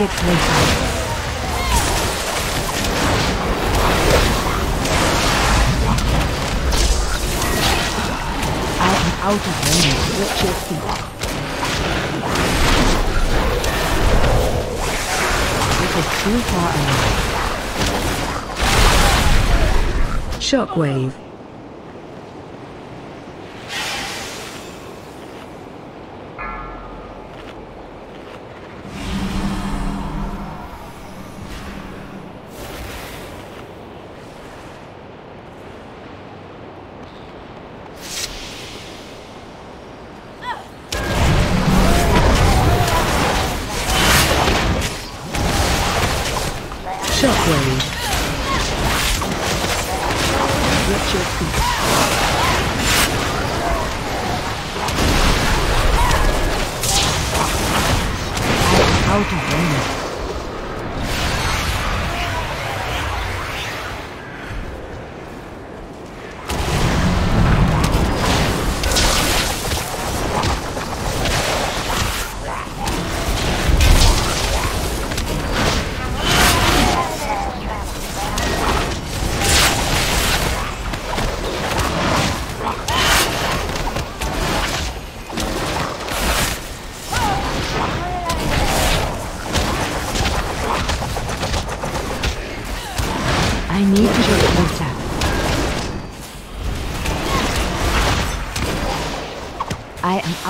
Shockwave. get closer. I am out of range. Watch your feet. This is too far away. Shockwave.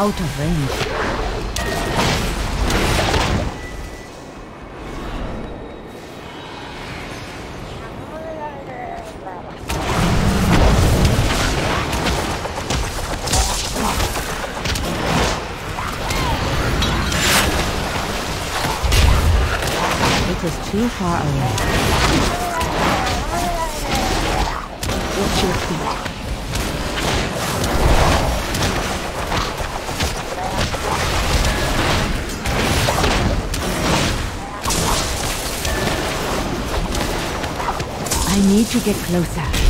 Out of range. It is too far away. To get closer.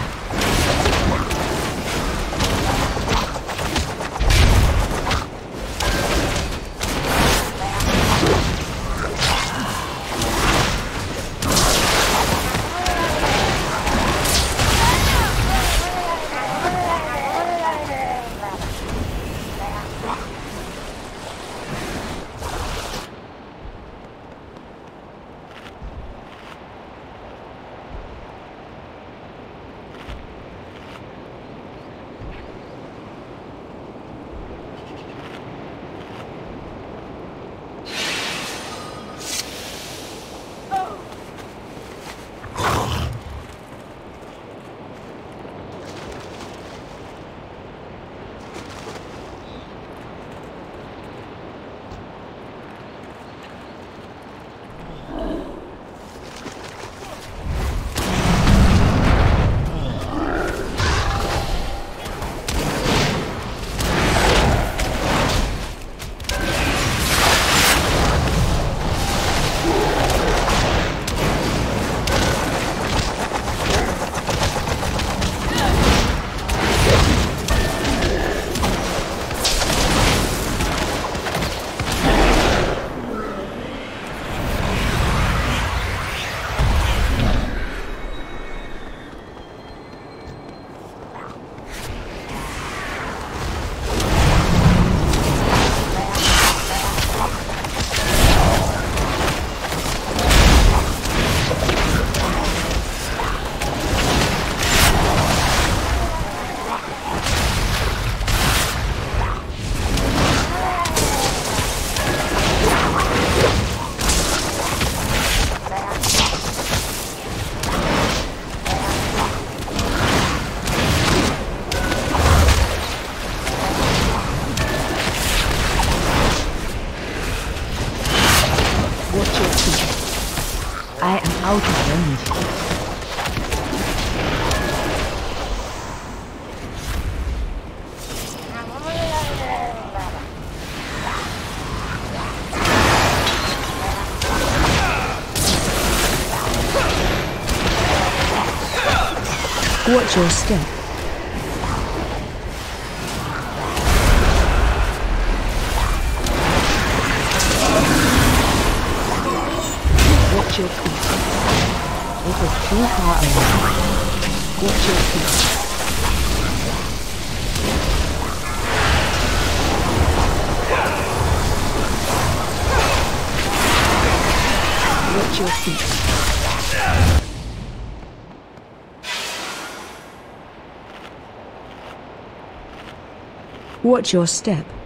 Watch your step. Watch your feet. It is too far. Watch your feet. Watch your feet. Watch your step.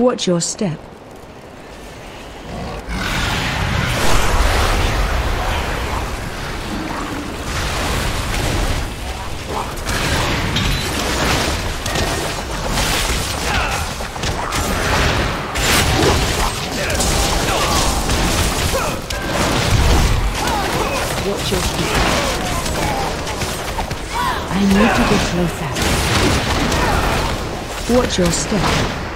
Watch your step. Watch your feet. I need to get closer. Watch your step.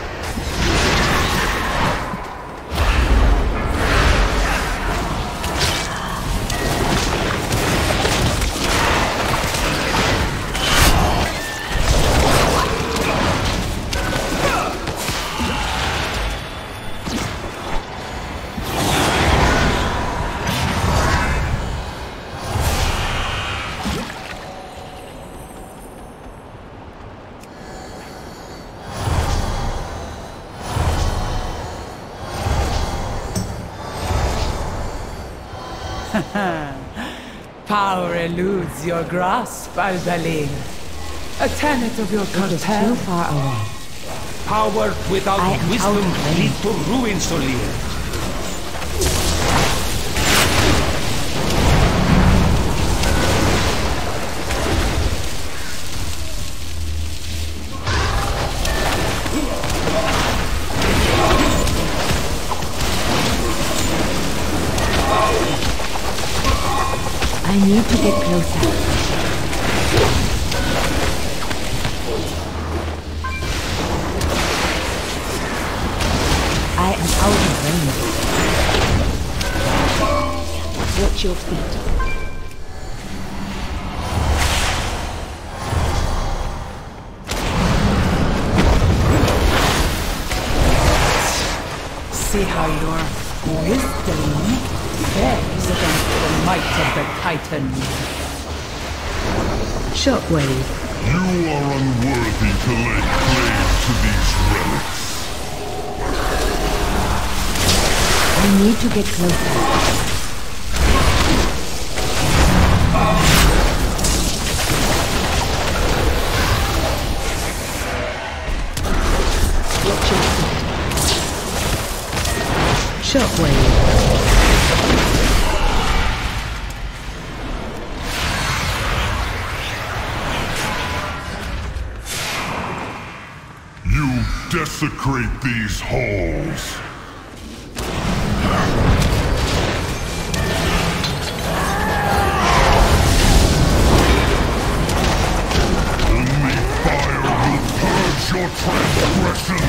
Eludes your grasp, Al'dalil. A tenet of your It is too far away. Power without wisdom outrange. lead to ruin, So'leah. Might of the Titan. Shockwave. You are unworthy to lay claim to these relics. I need to get closer. Watch your feet. Shockwave. Desecrate these halls. Only fire will purge your transgressions.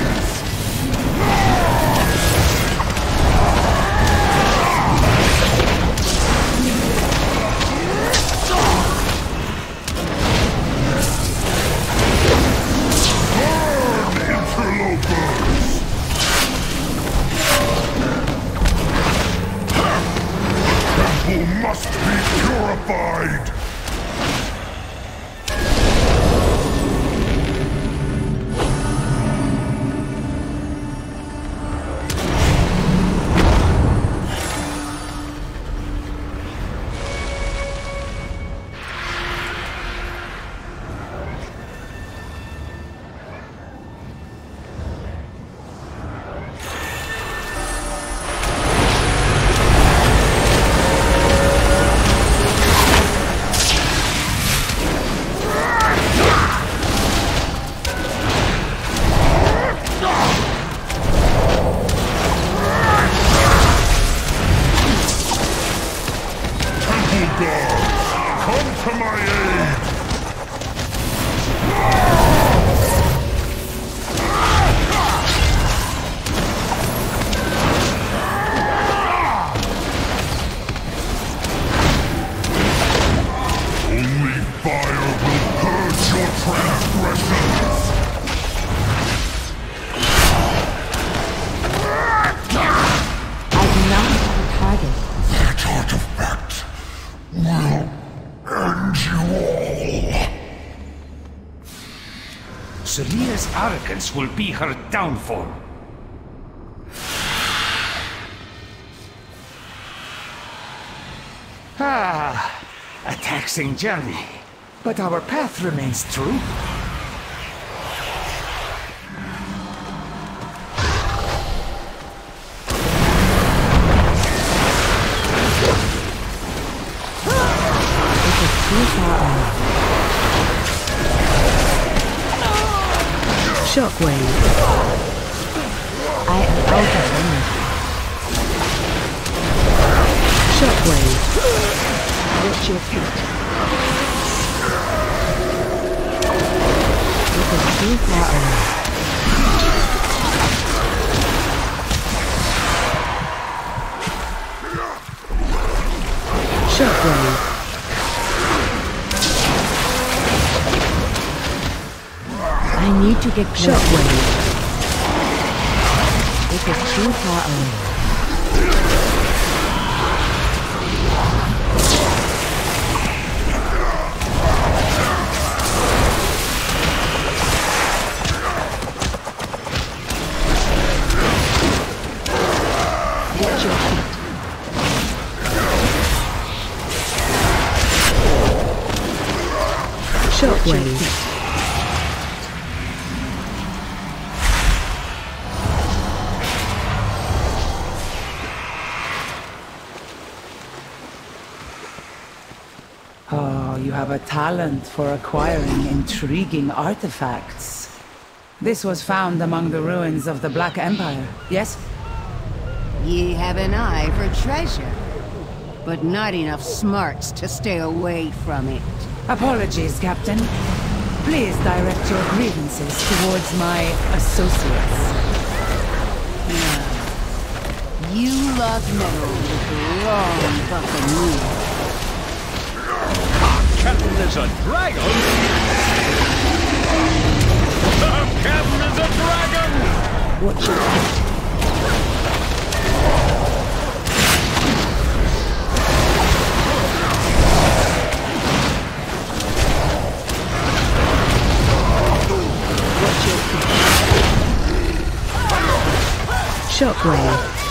Arrogance will be her downfall. Ah, a taxing journey. But our path remains true. Shockwave. I am out of range. Shockwave. Watch your feet. It is too far away. Shockwave. I need to get close Shockwave. It is too far away. Watch your feet. Shockwave. Have a talent for acquiring intriguing artifacts. This was found among the ruins of the Black Empire, yes? Ye have an eye for treasure, but not enough smarts to stay away from it. Apologies, Captain. Please direct your grievances towards my associates. You lot meddled with the wrong buccaneer. Is a dragon? The captain is a dragon! Watch your. Shockwave.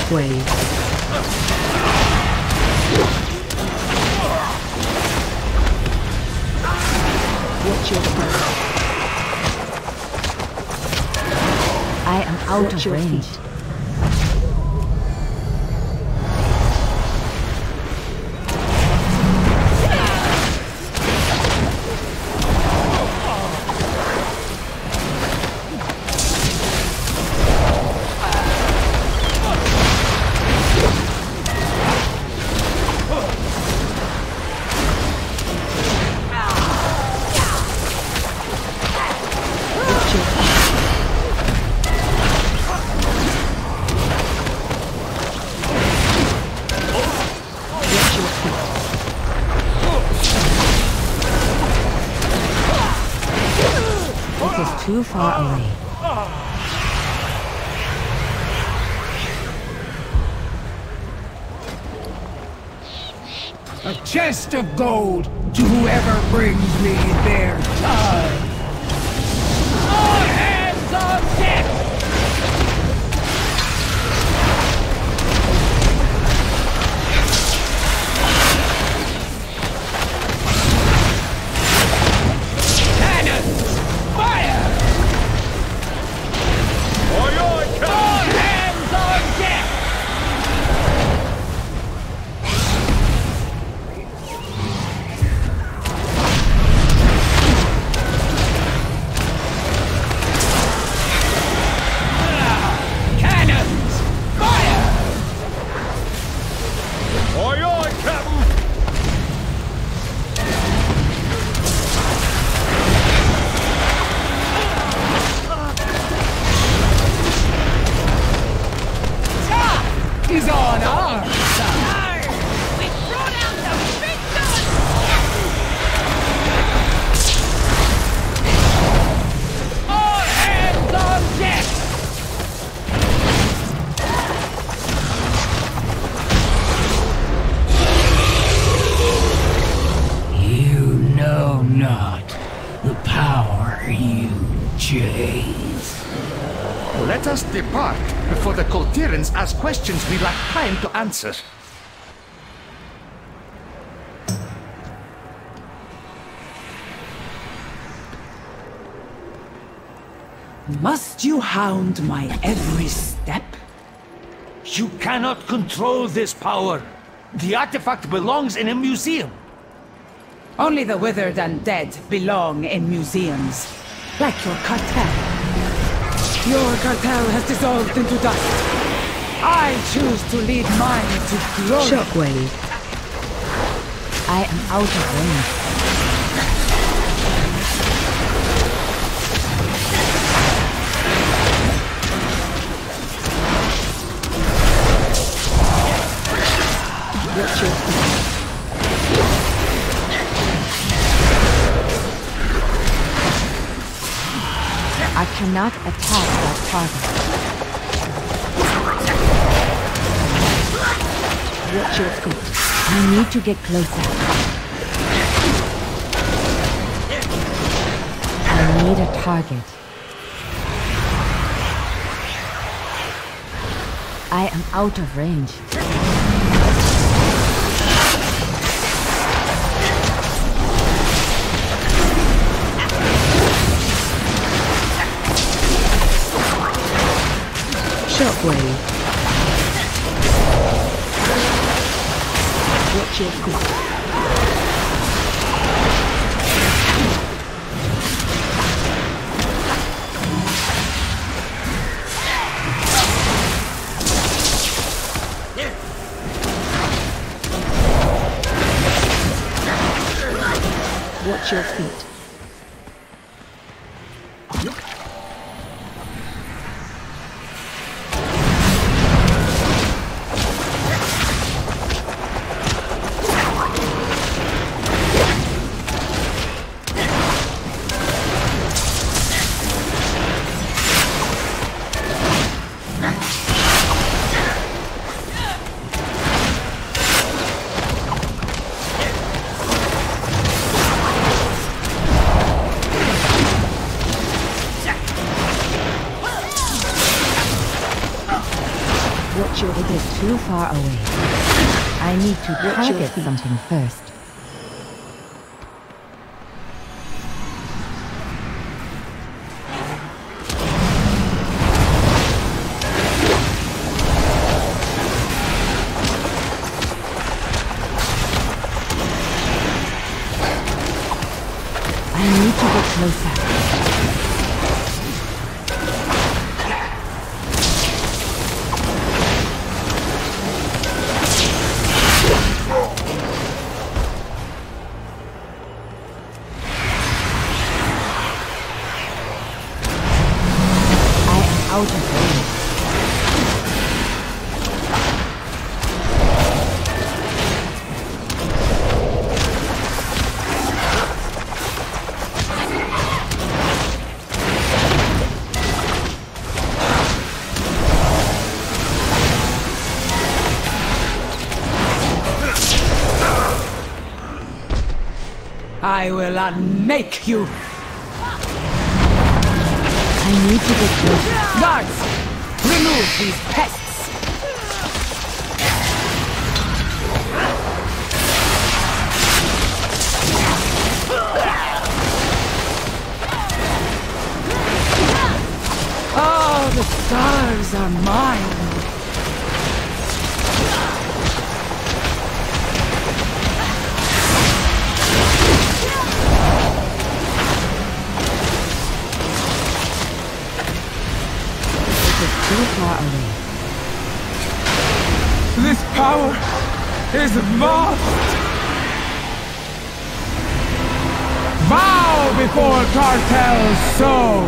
Shockwave. Watch your back. I am out Watch of range. Feet. Too far away. A chest of gold to whoever brings me their time. Power you chase. Let us depart before the Kul Tirans ask questions we lack time to answer. Must you hound my every step? You cannot control this power. The artifact belongs in a museum. Only the withered and dead belong in museums. Like your cartel. Your cartel has dissolved into dust. I choose to lead mine to glory. Shockwave. I am out of range. Cannot attack that target. Watch your feet. I need to get closer. I need a target. I am out of range. Shockwave. Watch your feet. Watch your feet. Too far away. I need to target something first. I will unmake you! I need to get closer. Guards! Remove these pests! Oh, the stars are mine! Is vast! Bow before cartel's soul!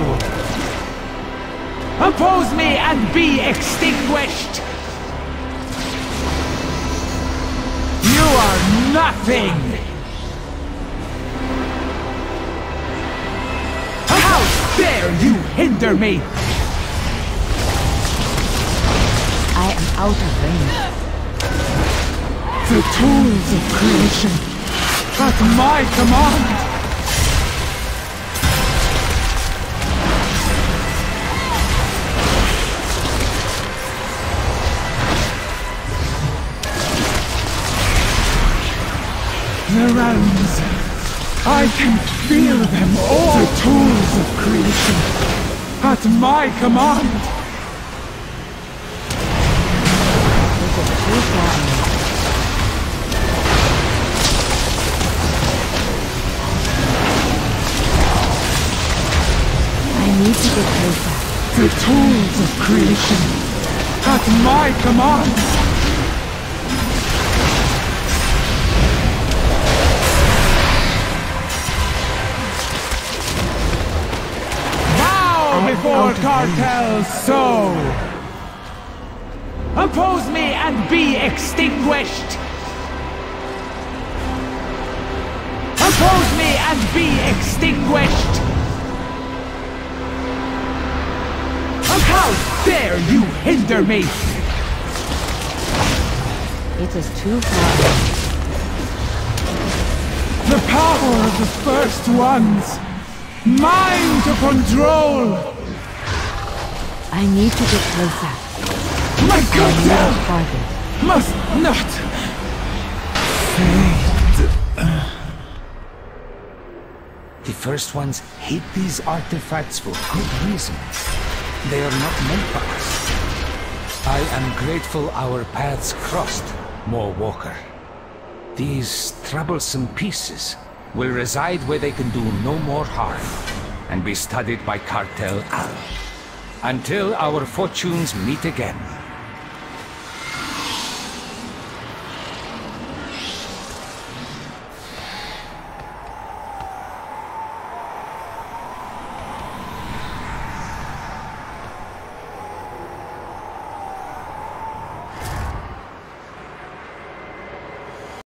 Oppose me and be extinguished! You are nothing! How dare you hinder me! I am out of range. The tools of creation at my command! The realms, I can feel them all! The tools of creation at my command! I need to get closer. The tools of creation at my command! Bow before cartel's soul! Oppose me and be extinguished! Oppose me and be extinguished! How dare you hinder me! It is too far. The power of the first ones! Mine to control! I need to get closer. My I am cartel must not fade. The first ones hate these artifacts for good reason. They are not meant for us. I am grateful our paths crossed, Maw Walker. These troublesome pieces will reside where they can do no more harm and be studied by Cartel Al. Until our fortunes meet again.